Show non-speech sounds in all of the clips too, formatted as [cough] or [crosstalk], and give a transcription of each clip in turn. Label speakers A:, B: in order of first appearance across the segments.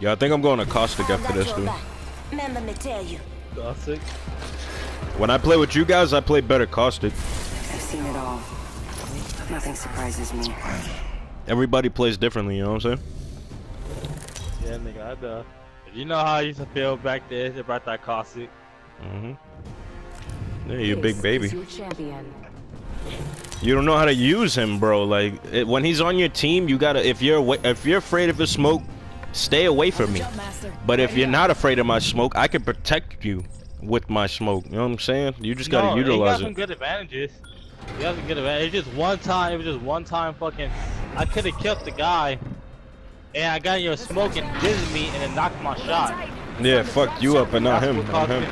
A: Yeah, I think I'm going to Caustic after this, dude.
B: Remember me tell you.
C: Classic.
A: When I play with you guys, I play better Caustic.
B: I've seen it all. Nothing surprises me.
A: Everybody plays differently, you know what I'm saying?
C: Yeah, nigga, I know. You know how I used to feel back then about that caustic.
A: hmm Yeah, you big baby.
D: your champion.
A: You don't know how to use him, bro. Like it, when he's on your team, you gotta. If you're if you're afraid of his smoke, stay away from me. But if you're not afraid of my smoke, I can protect you with my smoke. You know what I'm saying? You just gotta
C: no,
A: utilize
C: he got some
A: it.
C: good advantages. He got some good advantages. It's just one time. It was just one time. Fucking, I could have killed the guy, and I got your smoke and dizzy me, and then knocked my shot.
A: Yeah, fucked you up, but not him. Not him.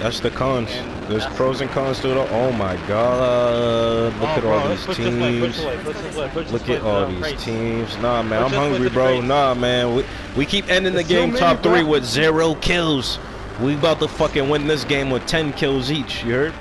A: That's the cons.
C: And
A: There's pros and cons to it. all. Oh my god! Look
C: Oh,
A: at
C: bro,
A: all these
C: push this way, push
A: teams.
C: way, push this way, push this
A: Look at all these teams. Nah, man, I'm
C: Push way
A: hungry, bro. Nah, man. We we keep ending the
C: There's
A: game
C: many,
A: top
C: bro.
A: three with zero kills. We about to fucking win this game with ten kills each. You heard?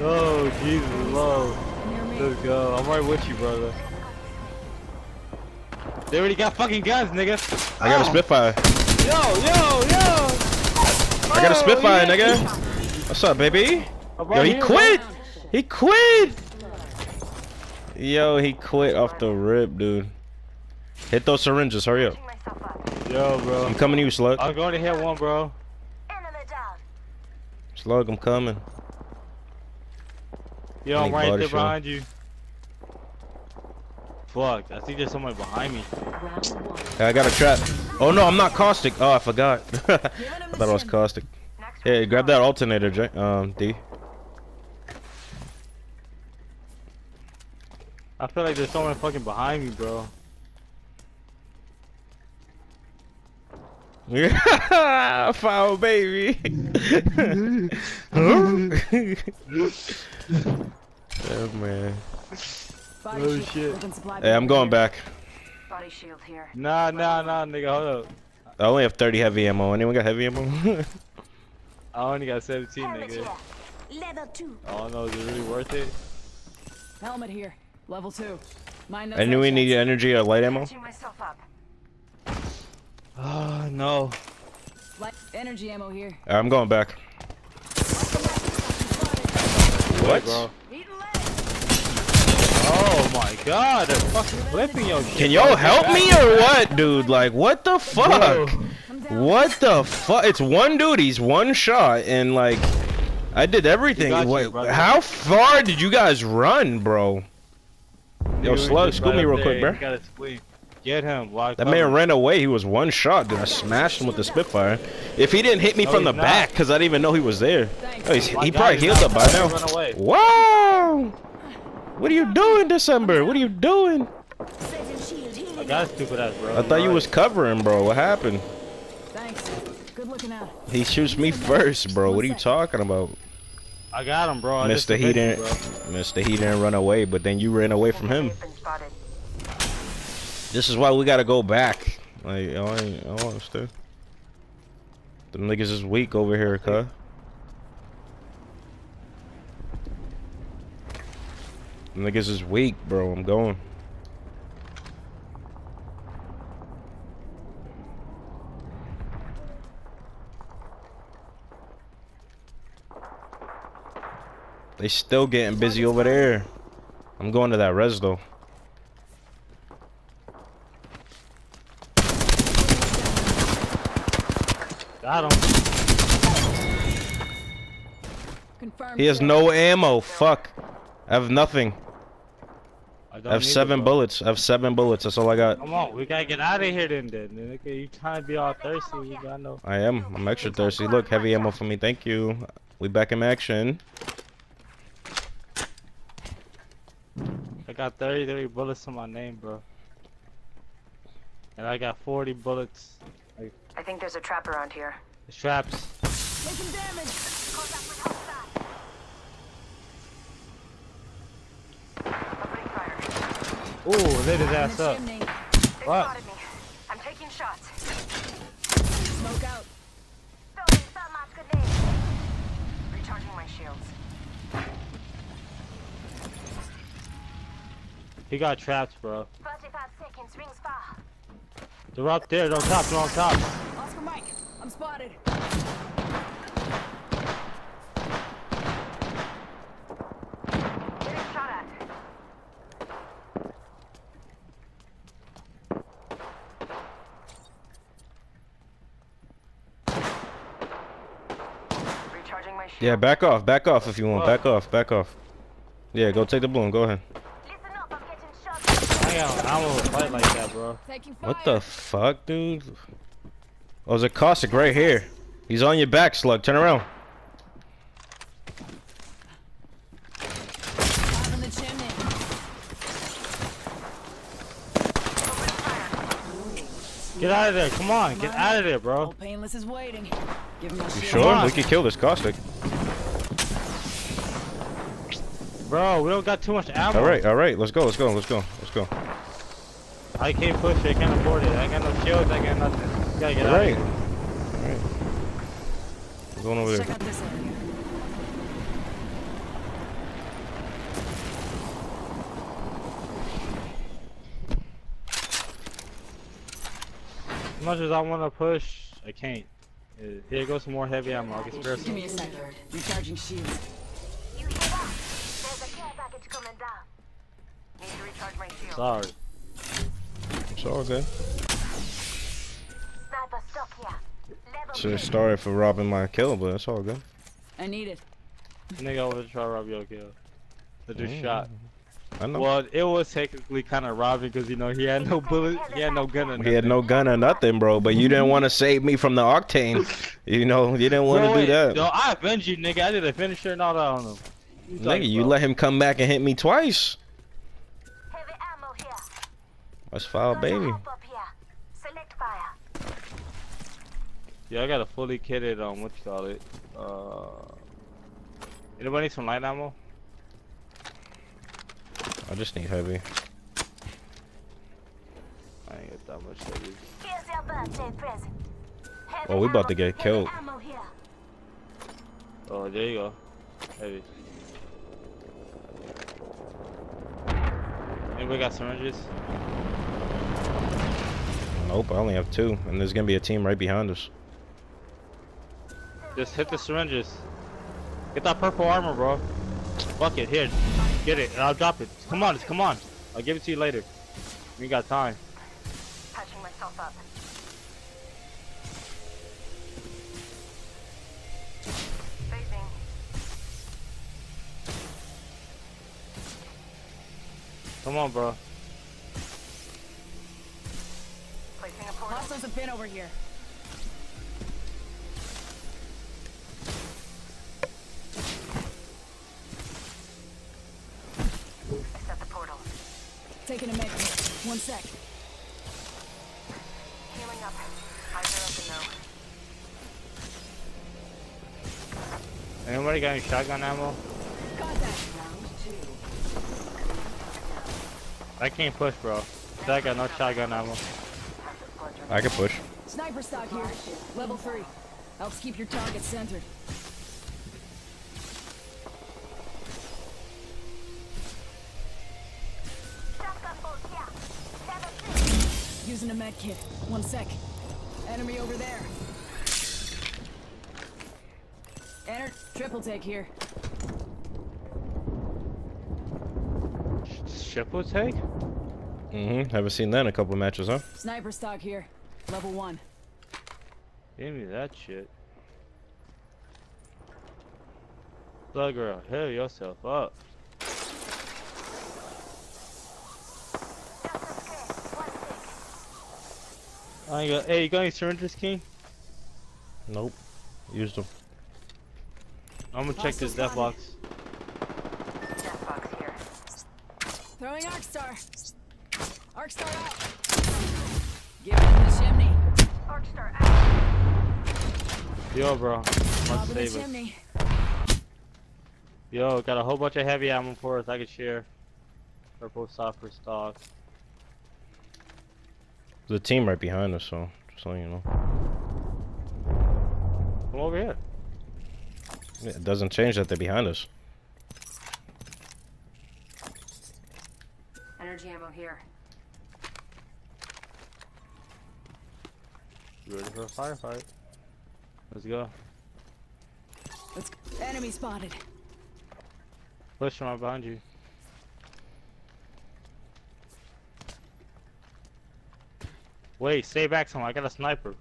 C: Oh, Jesus,
D: me.
C: Let's go. I'm right with you, brother. They already got fucking guns, nigga.
A: I got a oh. Spitfire.
C: Yo, yo, yo.
A: I got a
C: Oh,
A: Spitfire,
C: yeah.
A: nigga. What's up, baby? Yo, he quit. He quit. Yo, he quit off the rip, dude. Hit those syringes. Hurry up.
C: Yo, bro.
A: I'm coming to you, Slug.
C: I'm going to hit one, bro.
A: Slug, I'm coming.
C: Yo, I'm right there behind you. Fuck, I think there's someone behind me.
A: I got a trap. Oh no, I'm not caustic. Oh, I forgot. [laughs] I thought I was caustic. Hey, grab that alternator, J um, D.
C: I feel like there's someone fucking behind me, bro.
A: Yeah, [laughs] foul baby. [laughs] oh man.
D: Body
C: Oh, shit.
A: Hey, I'm going back.
B: Body shield here.
C: Nah, nah, nah, nigga, hold up.
A: I only have 30 heavy ammo. Anyone got heavy ammo? [laughs]
C: I only got 17,
B: Helmet
C: nigga.
B: here. Level two.
C: I don't know, is it really worth it?
D: Helmet here. Level two. Mine knows
A: Anyone
D: that
A: need energy or light ammo?
B: Patching myself up.
C: Ah, no.
D: Light energy ammo here.
A: I'm going back. What?
C: Bro. Oh my god, they're fucking flipping your shit.
A: Can y'all help me or what, dude? Like, what the fuck?
D: Come down.
A: What the fuck? It's one dude. He's one shot, and like, I did everything.
C: you,
A: Wait,
C: brother.
A: how far did you guys run, bro? Yo,
C: Dude,
A: Slug, scoop me real
C: up
A: quick, bro.
C: Get him.
A: That man ran away. He was one shot, dude. I smashed him with the Spitfire. If he didn't hit me
C: No,
A: from the
C: not.
A: back, because I didn't even know he was there. Oh, he probably healed up by now. Wow! What are you doing, December? What are you doing?
C: I got stupid ass, bro.
A: I thought you was covering, bro. What happened? He shoots me first, bro. What are you talking about?
C: I got him, bro. I
A: Mr. He didn't,
C: you.
A: Mr. He didn't run away, but then you ran away from him. This is why we gotta go back. Like, I ain't, I don't understand. Them niggas is weak over here, cuh. Them niggas is weak, bro. I'm going. They still getting busy over there. I'm going to that res though.
C: Got him.
D: Confirmed.
A: He has no ammo. Fuck. I have nothing.
C: I,
A: I have
C: need it,
A: seven bullets. I have seven bullets. That's all I got.
C: Come on, we gotta get out of here then, then. Nigga, you trying to be all thirsty? You got no.
A: I am. I'm extra thirsty. Look, heavy ammo for me. Thank you. We back in action.
C: Got 30, 30 bullets to my name, bro. And I got 40 bullets.
B: I think there's a trap around here.
C: Traps.
D: Taking damage.
B: Opening fire.
C: Ooh, lit his ass up.
D: chimney.
B: They
C: What? He got traps, bro.
B: 35 seconds. Rings far.
C: They're up there. They're on top. They're on top.
D: Oscar Mike, I'm spotted.
B: Getting shot at. Recharging my shield.
A: Yeah, back off, back off if you want. Back off, back off. Yeah, go take the balloon. Go ahead.
B: Shot.
C: I got ammo to fight like that, bro.
A: What the fuck, dude? Oh, there's a caustic right here. He's on your back, slug. Turn around.
D: Out in the chimney.
C: Get out of there. Come on. Get out of there, bro.
D: Painless is waiting. Give him my
A: You sure? We could kill this caustic.
C: Bro, we don't got too much ammo.
A: All right, all right. Let's go, let's go, let's go, let's go.
C: I can't push it. I can't afford it. I got no shields. I got nothing. You gotta get
A: All
C: out
A: right.
C: of here.
A: All right. We're going over
D: Check
A: there.
D: out this area.
C: As much as I want to push, I can't. Uh, Here goes some more heavy ammo. I'll get spare
D: Give me a sec. Recharging shields.
B: You hear that? There's a care package coming down. Need to recharge my shield.
C: Sorry.
A: It's all good.
B: Sniper stock here. Level
A: Should have started for robbing my kill, but it's all good.
D: I need it.
C: Nigga over to try to rob your kill. They just
A: Mm.
C: shot.
A: I know.
C: Well, it was technically kind of robbing because you know he had no bullet, he had no gun. Or
A: He had no gun or nothing, bro. But you didn't want to save me from the octane. You know, you didn't want to do that.
C: Yo, I avenged you, nigga. I did a finisher and all that on him. You
A: Nigga,
C: talking
A: you
C: about?
A: let him come back and hit me twice.
B: Heavy ammo here.
A: That's foul, baby.
B: hop up here. Select fire.
C: Yeah, I got a fully kitted um, what you call it? Uh, anybody need some light ammo?
A: I just need heavy.
C: I ain't got that much heavy.
B: Here's your birthday present. Heavy
A: Oh, we about to get killed.
C: Oh, there you go. Heavy. Anybody got syringes?
A: Nope, I only have two, and there's gonna be a team right behind us.
C: Just hit the syringes. Get that purple armor, bro. Fuck it, here. Get it, and I'll drop it. Come on, come on. I'll give it to you later. We got time.
B: Patching myself up.
C: Come on, bro.
B: Placing a portal.
D: Hostiles have been over here.
B: Set the portal.
D: Taking a med. One sec.
B: Healing up. Eyes are open though.
C: Anybody got any shotgun ammo? I can't push, bro. I got no shotgun ammo.
A: I can push.
D: Sniper stock here. Level three. Helps keep your target centered.
B: Shotgun bolt here. Level.
D: Using a med kit. One sec. Enemy over there. Enter. Triple take here.
C: Ship will take?
A: Mm-hmm. Haven't seen that in a couple of matches, huh?
D: Sniper stock here. Level one.
C: Give me that shit. Slug girl, heal yourself up.
B: Just clear. One tick.
C: I ain't got, hey, you got any syringes, King?
A: Nope. Used them.
C: I'm gonna check this death box.
B: Death box here.
D: Throwing Arcstar. Arcstar out. Give him the chimney.
B: Arcstar out.
C: Yo, bro.
D: Bob
C: Must
D: in
C: save us.
D: chimney.
C: Yo, got a whole bunch of heavy ammo for us. I could share. Purple software stock.
A: There's a team right behind us, so just so you know.
C: Come over here.
A: It doesn't change that they're behind us.
B: Energy here.
C: Ready for a firefight? Let's go.
D: Let's. go. Enemy spotted.
C: Push right behind you. Wait, stay back some. I got a sniper.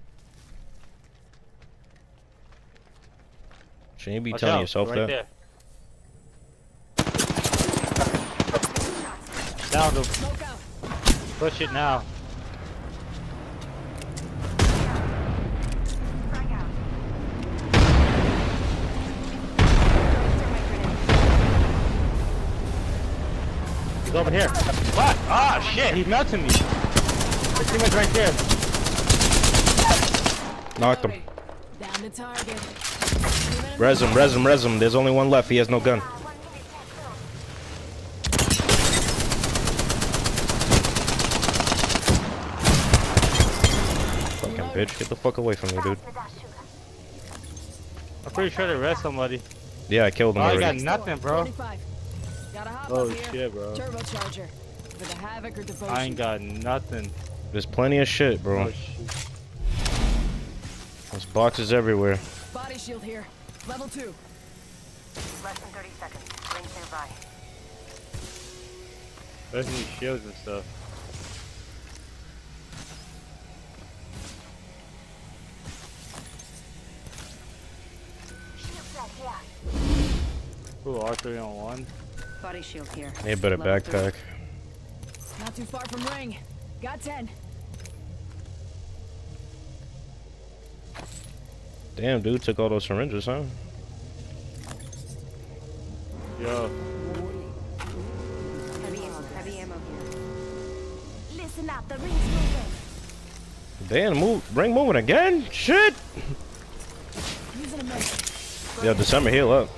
A: Shouldn't you be
C: Watch
A: telling
C: out,
A: yourself
C: right
A: that?
C: there. Down to push it now. He's over here. What? Ah, shit, he's melting me. His teammate's right there.
A: Knocked him.
D: Down to target.
A: Res him, res him, res him. There's only one left. He has no gun.
B: Uh, one minute tech zone.
A: Fucking bitch. Get the fuck away from me, dude.
B: Pass me that sugar.
C: I'm pretty sure they rest somebody.
A: Yeah, I killed him
C: Oh, I got nothing, bro.
D: Oh, Gotta hop
C: Oh,
D: up here.
C: shit, bro.
D: Turbocharger. For the havoc or devotion.
C: I ain't got nothing.
A: There's plenty of shit, bro.
C: Oh, shit.
A: There's boxes everywhere.
D: Body shield here. Level two.
B: Less than 30 seconds. Rings nearby.
C: There's new shields and stuff. Ooh, R3 on one.
E: Body shield here.
A: Need a better
E: Level three.
A: backpack.
D: Not too far from ring. Got 10.
A: Damn, dude took all those syringes, huh?
C: Yo,
E: Heavy, heavy ammo here.
B: Listen up. The ring's moving.
A: Damn, move, ring moving again? Shit!
D: Using a med.
A: Yeah, December, heal up.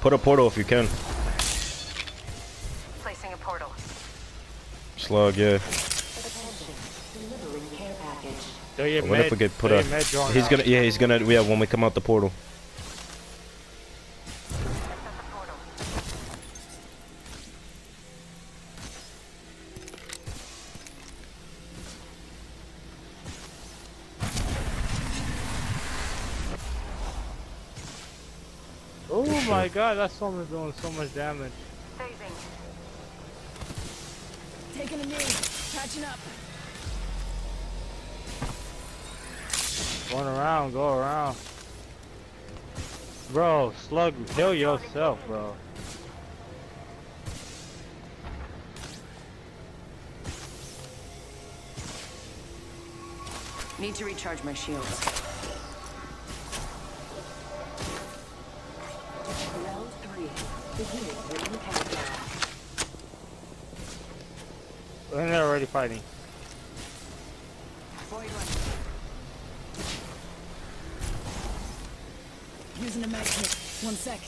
A: Put a portal if you can.
B: Placing a portal.
A: Slug, yeah.
C: throw
A: What if we could put
C: throw
A: a?
C: your med drone
A: He's gonna, yeah, he's gonna, yeah. When we come out the portal.
C: God, that storm is doing so much damage.
B: Phasing.
D: Taking a knee. catching up.
C: Going around, go around. Bro, slug, heal yourself, bro.
E: Need to recharge my shields.
C: Fighting.
D: Using a kit. One sec.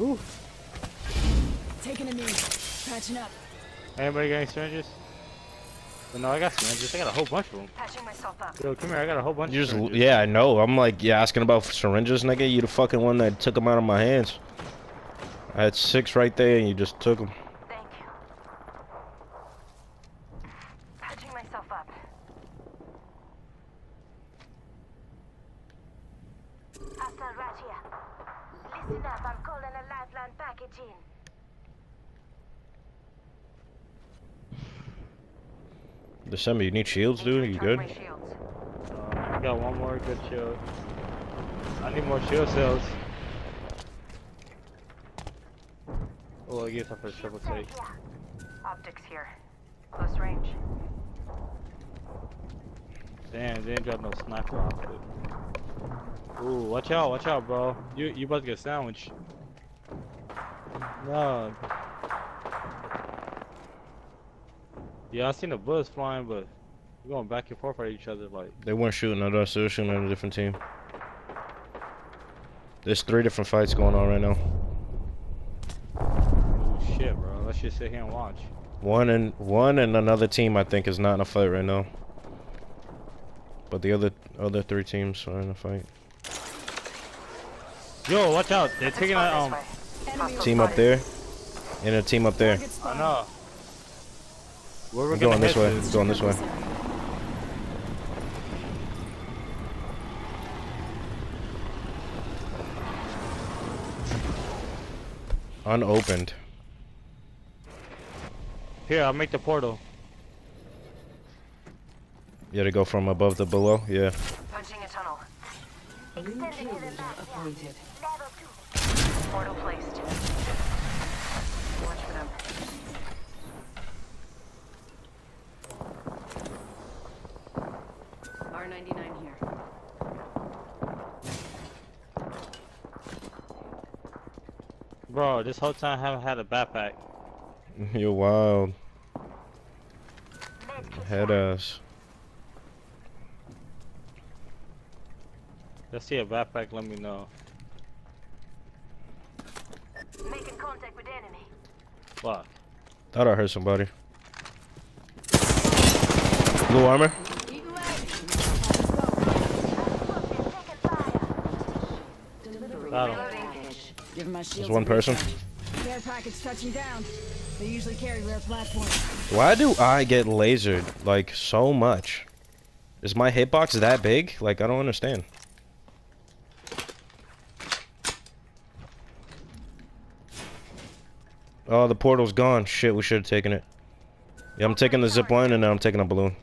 C: Ooh.
D: Taking a knee. Patching up.
C: Anybody got any syringes? But no, I got syringes. I got a whole bunch of them.
B: Patching myself up.
C: Yo, come here. I got a whole bunch
A: You
C: of
A: just,
C: syringes.
A: yeah, I know. I'm like, yeah, asking about syringes, nigga. You the fucking one that took them out of my hands. I had six right there, and you just took them.
B: Thank you. Patching myself up. Hostile right here. Listen up, I'm calling a lifeline package in.
A: December, you need shields,
B: Need to
A: dude. You good?
B: Shields.
C: Uh, I got one more good shield. I need more shield cells. Oh, I guess I for triple take.
B: set. Optics here. Close range.
C: Damn, they ain't got no sniper outfit. Ooh, watch out, watch out, bro. You you about to get sandwiched. No. Yeah, I seen the bullets flying, but we're going back and forth at each other like.
A: They weren't shooting at us. They were shooting at a different team. There's three different fights going on right now.
C: Oh shit, bro. Let's just sit here and watch.
A: One and one and another team I think is not in a fight right now. But the other other three teams are in a fight.
C: Yo, watch out! They're taking
B: go
C: a um.
A: Team up there. And a team up there.
C: I know. Where we're gonna
A: this way.
C: to?
A: Going this way. Unopened.
C: Here, I'll make the portal.
A: You gotta go from above to below? Yeah.
B: Punching a tunnel.
E: New kill leader appointed.
B: Level two. Portal placed. Watch for them.
E: R99 here.
C: Bro, this whole time I haven't had a backpack. [laughs]
A: You're wild.
B: Med
A: Head ass.
C: Let's see a backpack, let me know.
B: Making contact with enemy.
C: Fuck.
A: Thought I heard somebody. Blue armor?
D: Eating leg.
B: Taking fire.
E: Delivering
C: Got him.
E: Care package.
D: Give my shield.
A: There's one person.
D: Care package touching down. They usually carry rare platforms.
A: Why do I get lasered like so much? Is my hitbox that big? Like I don't understand. Oh, the portal's gone. Shit, we should have taken it. Yeah, I'm taking the zip line and now I'm taking a balloon.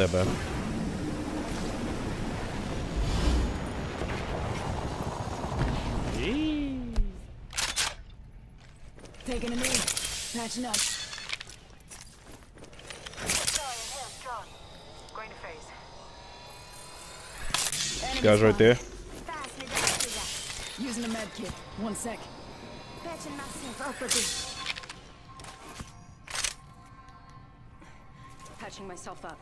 A: It's not that bad.
C: Yee.
D: Taking a knee. Patching up.
B: Sorry, here, strong. Going to phase.
D: Enemy
A: Guys right there.
B: Fast, need that trigger.
D: Using a med kit. One sec.
B: Patching myself up bit. Patching myself up.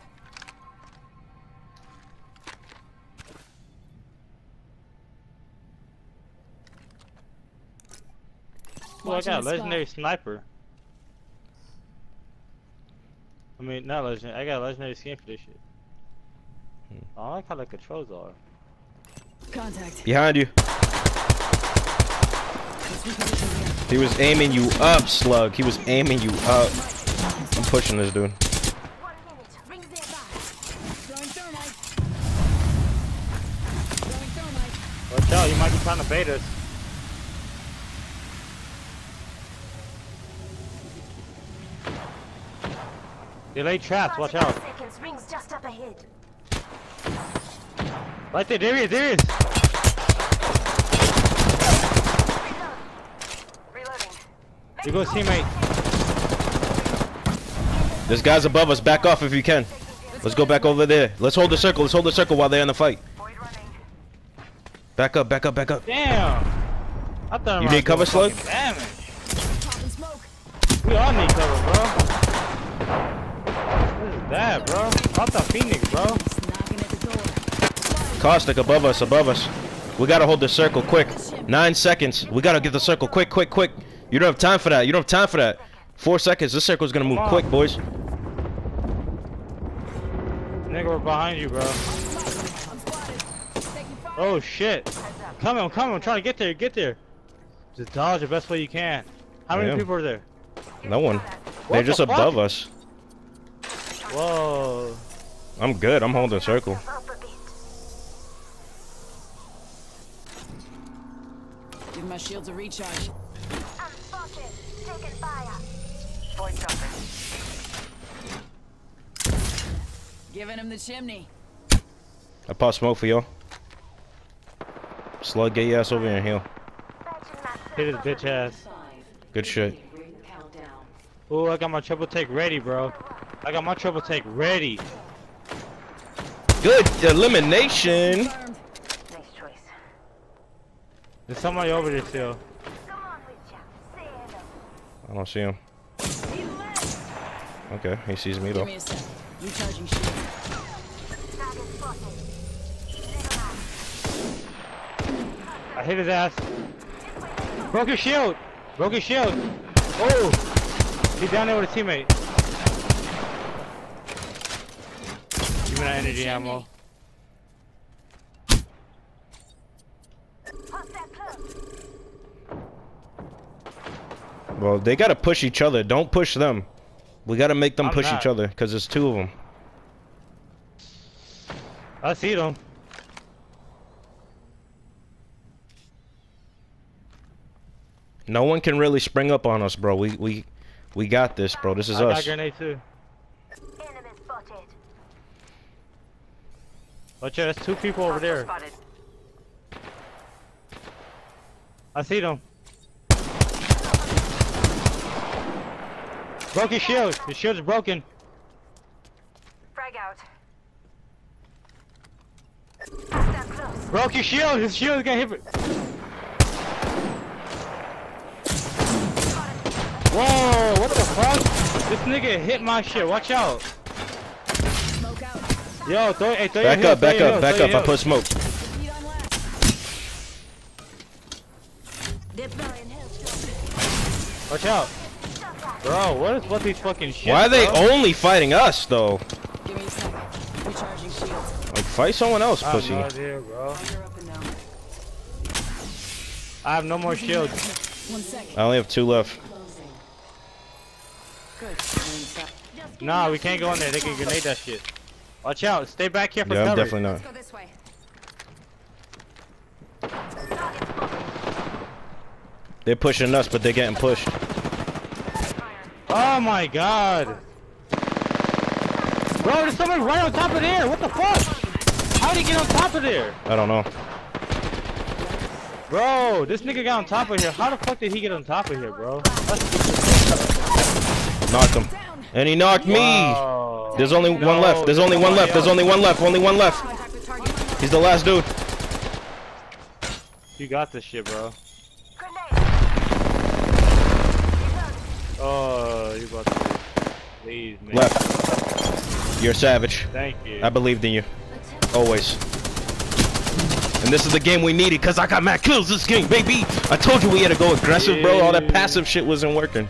C: Ooh, I
D: Watching
C: got legendary sniper. I mean, not legendary. I got a legendary skin for this shit. Hmm. I don't like how the controls are.
D: Contact.
A: Behind you.
D: Let's reposition here.
A: He was aiming you up, slug. He was aiming you up. I'm pushing this dude.
B: One minute. Rings nearby.
D: Throwing thermite. Throwing thermite.
C: Watch out, you might be trying to bait us. They lay traps, watch out.
B: Seconds. Rings just up ahead.
C: Right there, there he is, there he is.
B: Reloading. Reloading.
C: You go, teammate.
A: This guy's above us. Back off if you can. Let's go back over there. Let's hold the circle. Let's hold the circle while they're in the fight. Back up, back up, back up.
C: Damn. I thought
A: You
C: might
A: need cover,
C: do
A: Slug?
C: fucking Damage.
D: Popping smoke.
C: We all need cover, bro. What is that, bro? I thought Phoenix, bro.
D: Just knocking at the door.
A: Caustic above us, above us. We gotta hold the circle quick. Nine seconds. We gotta get the circle quick, quick, quick. You don't have time for that. You don't have time for that. Four seconds. This circle's gonna move quick, boys.
C: Nigga, we're behind you, bro.
D: I'm spotted. Taking fire.
C: Oh shit. Come on, come on, I'm trying to get there, get there. Just dodge the best way you can. How many
A: I
C: people are there?
A: No one.
C: What
A: They're just
C: fuck?
A: above us.
C: Whoa.
A: I'm good. I'm holding circle.
B: A bit.
D: Give my shields a recharge.
B: I'm spotted. Taking fire. Void jumping.
D: Giving him the chimney.
A: I pop smoke for y'all. Slug, get your ass over here and heal.
C: Hit his bitch ass.
A: Good shit.
E: Beginning ring countdown.
C: Ooh, I got my triple take ready, bro. I got my triple take ready.
A: Good elimination.
B: Nice choice.
C: There's somebody over there still.
B: Come on with ya. Say hello.
A: I don't see him. Okay, he sees me though.
D: Me a sec. Recharging shield.
B: Target spotted. Single out.
C: I hit his ass. Broke his shield. Broke his shield. Oh, he's down there with a teammate. Give me that energy ammo.
A: Well, they gotta push each other. Don't push them. We gotta make them
C: I'm
A: push
C: not.
A: each other, cause there's two of them.
C: I see them.
A: No one can really spring up on us, bro. We we we got this, bro. This is
C: I got
A: us.
C: grenade too.
B: Enemy spotted.
C: Watch out, there's two people over there.
B: Spotted.
C: I see them. Broke his shield. His shield's broken.
B: Frag out.
C: Broke his shield. His shield's getting hit. Whoa, what the fuck? This nigga hit my shit. Watch out.
D: Smoke out.
C: Yo, throw, hey, throw your
A: Back
C: heels,
A: up,
C: throw
A: back up,
C: heels,
A: back up.
C: your
A: I put smoke.
D: Heat on last.
B: Deploying hellstorm.
C: Watch out. Bro, what is what these fucking shit?
A: Why are they
C: bro?
A: only fighting us though?
D: Give me a sec. Recharging shields.
A: Like fight someone else,
C: I have
A: pussy.
C: no idea, bro.
D: You're up and down.
C: I have no more shields.
D: One sec.
A: I only have two left.
D: Good.
C: Nah, we can't go in there. They can grenade that shit. Watch out. Stay back here for
A: Yeah, I'm
C: cover.
A: definitely not.
B: Go this way.
A: They're pushing us, but they're getting pushed.
C: Oh my god. Bro, there's someone right on top of there. What the fuck? How'd he get on top of there?
A: I don't know.
C: Bro, this nigga got on top of here. How the fuck did he get on top of here, bro?
A: Knocked him. And he knocked me.
C: Wow.
A: There's only
C: No,
A: one left. There's only one left. There's only one left. Only one left.
B: Contact with target.
A: He's the last dude.
C: You got this shit, bro. Oh, you about to. Please, man.
A: Left. You're savage.
C: Thank you.
A: I believed in you. Always. And this is the game we needed because I got mad kills this game, baby. I told you we had to go aggressive, bro. All that passive shit wasn't working.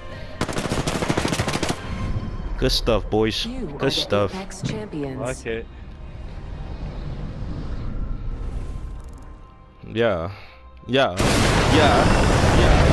A: Good stuff, boys.
E: You
A: Good stuff.
E: Apex champions.
C: Fuck it.
A: Yeah. Yeah. Yeah. Yeah.